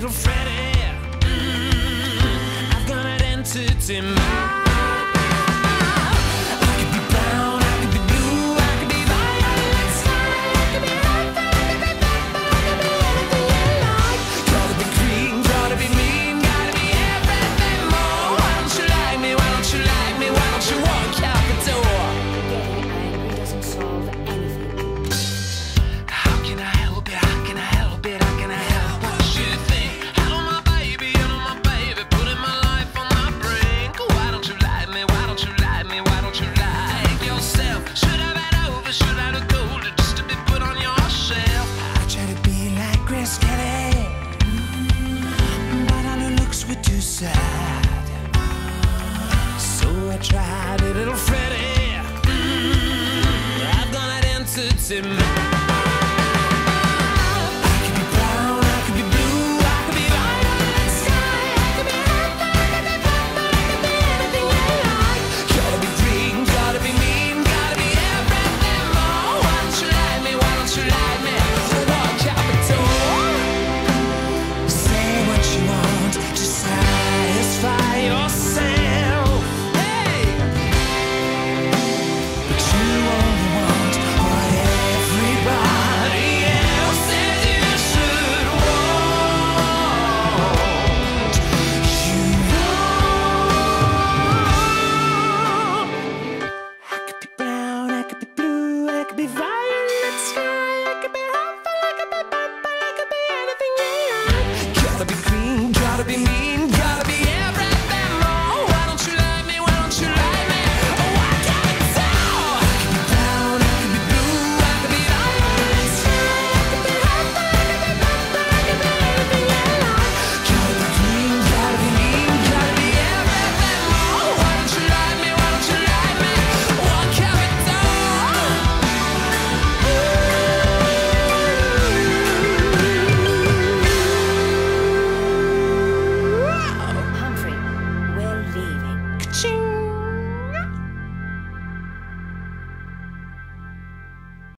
Little Freddie. Mm, I've got an entity mind. Too sad. So I tried a little Freddie. Mm, I've got an entity mind. I Gotta be mean, gotta be